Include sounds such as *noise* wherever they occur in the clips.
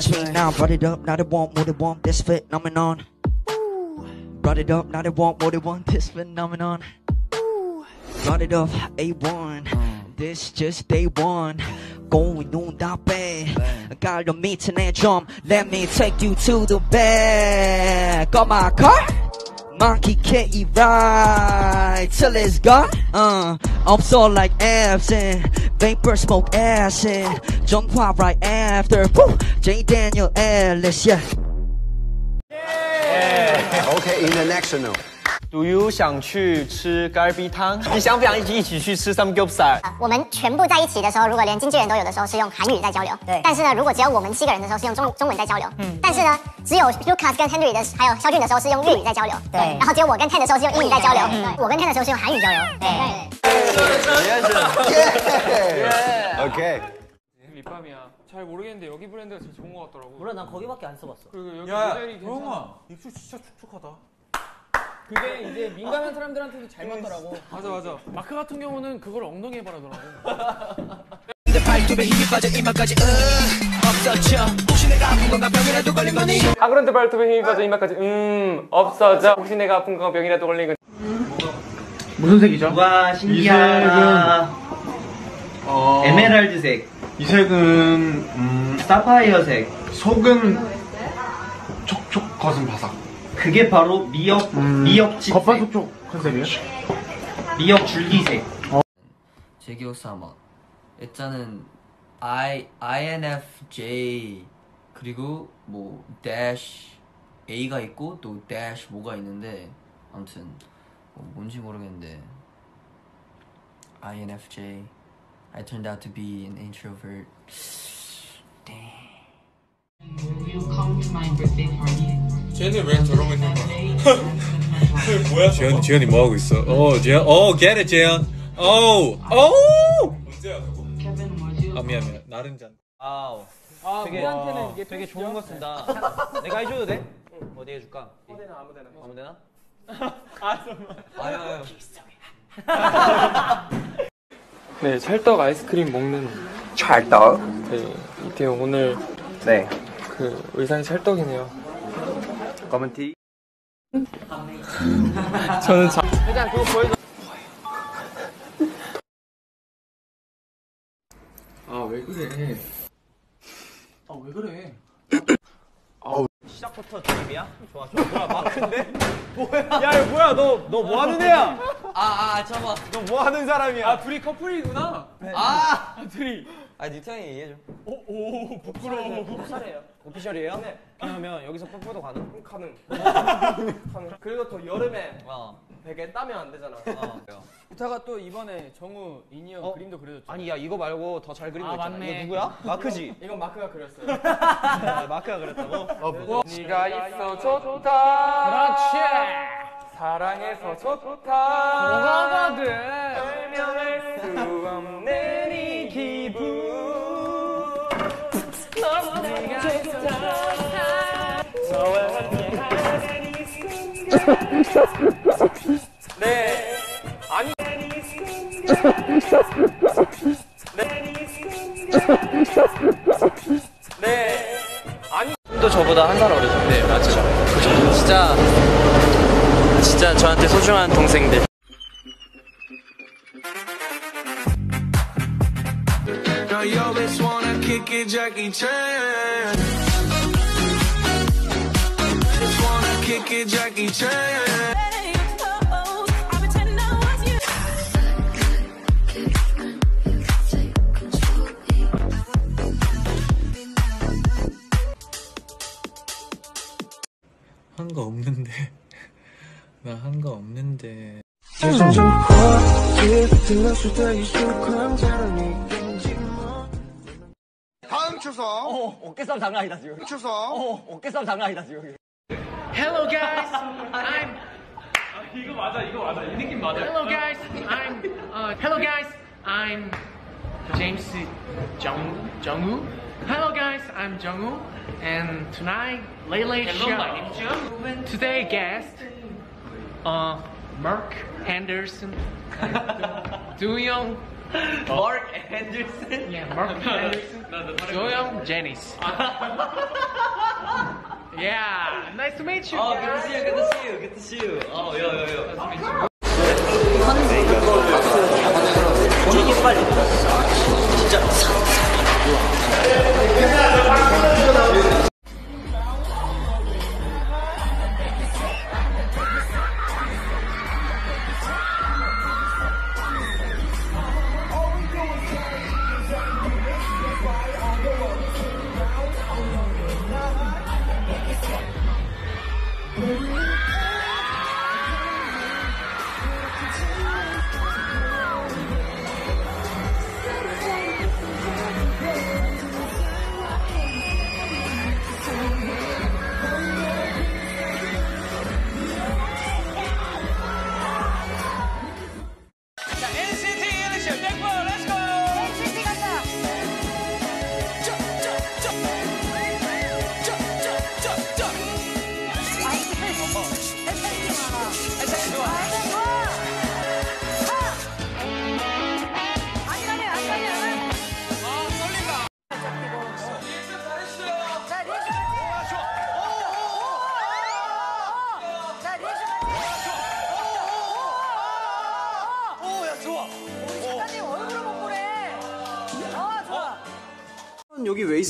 catch me now. Brought it up, now they want more they want this phenomenon. Brought it up, now they want more they want this phenomenon. Brought it up, A1. This just day one. Going on that bad. Got the meeting and jump. Let me take you to the back. Got my car. Monkey can't eat right till it's gone. Uh, I'm so like absent. Vapor smoke acid. Jump pop right after. Woo! J. Daniel Ellis, yeah. Okay, in the next international. Do you 想去吃咖喱汤？*laughs* 你想不想一起一起去吃 samgyeopsal？我们全部在一起的时候，如果连经纪人都有的时候是用韩语在交流，对。但是呢，如果只有我们七个人的时候是用中中文在交流，嗯。但是呢，只有 Lucas 跟 Henry 的还有肖俊的时候是用粤语在交流，对。然后只有我跟 Ken 的时候是用英语在交流，对。我跟 Ken 的时候是用韩语交流，对。 *laughs* Okay. 립밤이야. 잘 모르겠는데 여기 브랜드가 제일 좋은 것 같더라고. 몰라 난 거기밖에 안 써봤어. 그리고 여기 야, 모델이 괜찮아. 형아, 입술 진짜 촉촉하다. 그게 이제 민감한 사람들한테도 잘 맞더라고. 맞아 맞아. 마크 같은 경우는 그걸 엉덩이에 바르더라고. 하그런트 발톱에 힘이 빠져 이마까지 음 없어져 혹시 내가 아픈 거 병이라도 걸린 건 무슨 색이죠? 와 신기하다. 어, 에메랄드색, 이 색은 음, 사파이어색. 속은 촉촉, 겉은 바삭. 그게 바로 미역 미역 집. 겉바속촉 컨셉이에요? 미역 줄기색. 제기호 사마 일단은 I INFJ 그리고 뭐 dash A가 있고 또 dash 뭐가 있는데 아무튼 뭐 뭔지 모르겠는데 INFJ I turned out to be an introvert 쟤는 왜 저러고 있는 거야? *laughs* *laughs* 뭐야? 재현 재현이 뭐 하고 있어? 어 재현 어 get it 재현 어우 어우 언제야 저거? 아 미안 미안 나른 잔 아우. 아 되게- 우리한테는 이게 되게? 좋은 거 쓴다. *laughs* 내가 해줘도 돼? 어디 해줄까? 아무데나 아무데나. 아무데나? 아 정말. 아유 아유. 네 찰떡 아이스크림 먹는 찰떡. 네 이태용 오늘 네. 그 의상이 찰떡이네요. 검은 티. *laughs* 저는 자... 일단 그거 보여줘. 아왜 그래? 아 왜 그래? 시작부터 드립이야? 좋아 좋아. 뭐야 마크인데? *laughs* 뭐야? 야 이거 뭐야? 너 너 뭐 하는 애야? 아아 잠깐만 너 뭐 하는 사람이야? 아 둘이 커플이구나. 아! 아 둘이. 아 니턴이 얘기해줘. 오오 부끄러워. 오피셜이에요. 오피셜이에요? 네. 그러면 여기서 뽀뽀도 가능? 가능. *laughs* 가능. 그리고 또 여름에 어. 베개 따면 안 되잖아. 어. 부타가 또 이번에 정우 인이어 어? 그림도 그려줬죠. 아니 야 이거 말고 더 잘 그린 거 아, 있잖아. 맞네. 이거 누구야? 마크지. 이건 마크가 그렸어요. 아, 마크가 그랬다고? 어, 네가 있어줘 좋다. 그렇지. 사랑해서 좋다. 그거거든. 설명할 네. 아니. 네. 아니. 또 저보다 한 살 어리죠? 네 맞죠. 그죠. 진짜 진짜 저한테 소중한 동생들. You always wanna kick it, Jackie Chan. Just wanna kick it, Jackie Chan. 한 거 없는데 나 한 거 없는데 다 음 추석. 어깨싸움 장난 아니다 지금. 추석. 어깨싸움 장난 아니다 지금. Hello guys, I'm. 이거 맞아, 이거 맞아, 이 느낌 맞아. Hello guys, I'm. Uh, hello guys, I'm James Jung Jungwoo. Hello guys, I'm Jungwoo, and tonight Late Late Show. my name's Jung. Today guest, uh, Mark Henderson, *laughs* Do Young *laughs* Mark Anderson? Yeah, Mark Anderson. *laughs* 조영 제니스. *laughs* Yeah, nice to meet you. Oh, good to see you, good to see you, good to see you. Oh, yo, yo, yo. Nice to meet you. 이게 빨리. 진짜.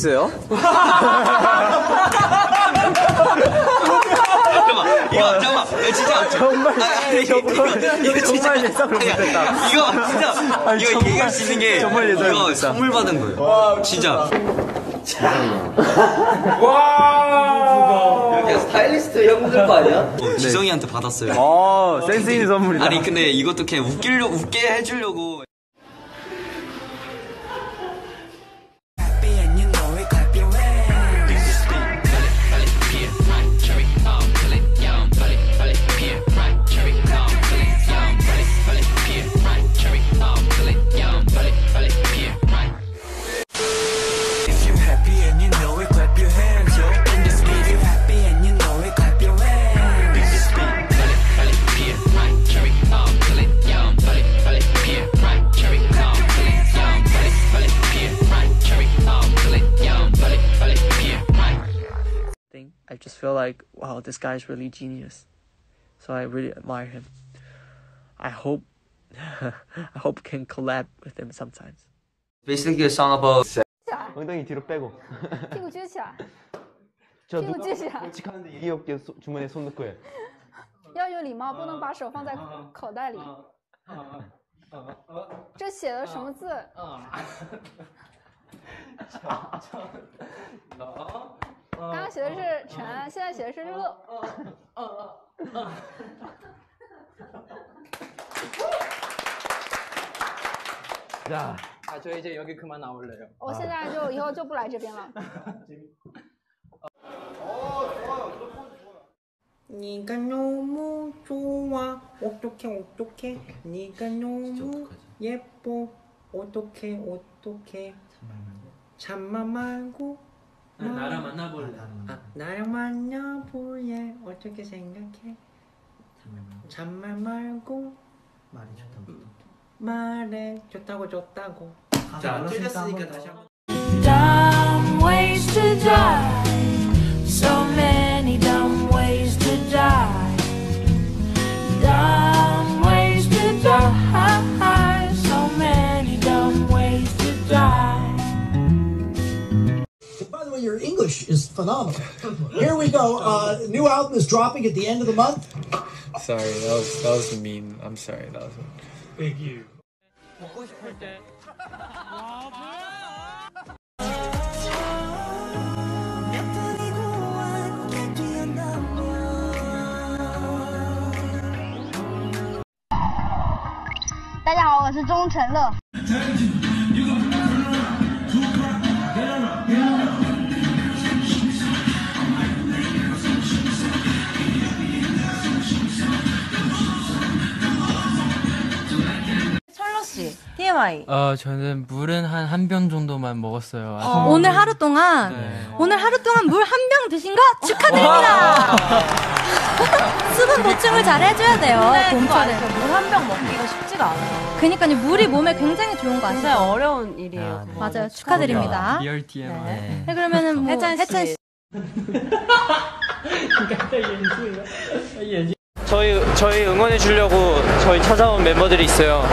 있어요? *laughs* 잠깐만, 이거, 잠깐만. 이거 진짜. 정말, 아니, 이거, 이거, 이거 진짜. 정말 예상을 못했다. 이거 진짜. 아니, 이거 정말, 얘기할 수 있는 게. 정말 예상을 이거 못했다. 선물 받은 거예요. 진짜. 야, 스타일리스트 형들 거 아니야? 어, 지성이한테 받았어요. 어, 센스 있는 선물이다. 아니, 근데 이것도 그냥 웃기려, 웃게 해주려고. wow, this guy's really genius. So I really admire him. I hope, I hope can collab with him sometimes. Basically a song about. 엉덩이 뒤로 빼고. 屁股撅起来， 저 屁股 누가 撅起来， 묵직하는데 예의 없게 소- 주머니에 손 넣고 해. 要有礼貌，不能把手放在口袋里。这写的什么字？ 刚刚写的是陈，现在写的是乐。 *laughs* 자, 아, 저 이제 여기 그만 나올래요. 我现在就以后就不来这边了。 네가 너무 좋아 어떡해 어떡해 네가 너무 예뻐 어떡해 어떡해 참마 말고 아, 나랑 만나볼래. 아, 나랑 만나볼래. 어떻게 생각해? 참말 말고. 말이 좋다. 말해. 좋다고 좋다고. 자, 틀렸으니까 다시 한 번. Dumb ways to die. Phenomenal. Here we go. Uh, new album is dropping at the end of the month. Sorry, that was that was mean. I'm sorry, that was. Thank you. 먹고 TMI. 어, 저는 물은 한 한 병 정도만 먹었어요. 어, 오늘 하루 동안 네. 오늘 하루 동안 물 한 병 드신 거 축하드립니다. *laughs* 수분 보충을 잘 해줘야 돼요. 봄철에. 물한 병 먹기가 쉽지가 않아요. 그니까요, 물이 몸에 굉장히 좋은 거 아시죠? 굉장히 어려운 일이에요. 그거. 맞아요. 축하드립니다. real TMI. 네, 그러면은 뭐 해찬 씨. 해찬 씨. *laughs* 저희 저희 응원해 주려고 저희 찾아온 멤버들이 있어요.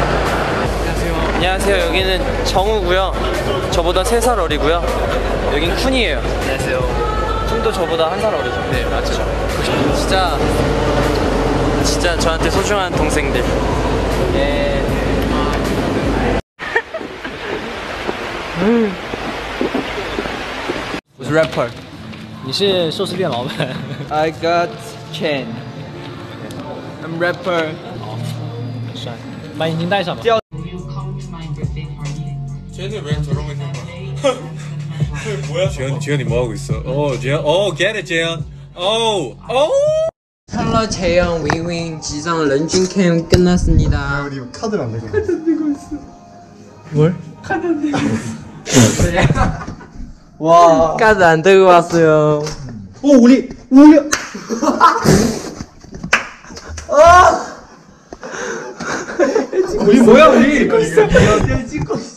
안녕하세요. 안녕하세요. 여기는 정우고요. 저보다 3살 어리고요. 여긴 쿤이에요. 안녕하세요. 쿤도 저보다 한 살 어리죠. 네, 맞죠. 진짜 진짜 저한테 소중한 동생들. 예.我是 rapper，你是寿司店老板。I got chain。I'm rapper。好，很帅，把眼镜戴上吧。 쟤는 왜 저러고 있는 거야? *laughs* 뭐야? 재현 재현이 뭐 하고 있어? 어 재현 어 get it 재현. 어 어. 헬로 재영 윙윙 지성 런쥔 캠 끝났습니다. 우리 카드를 안 들고. 뭘? 와. 카드 안 들고 왔어요. 오 우리 우리. 아. 우리 뭐야 우리? 찍고 있어. 찍고 있어.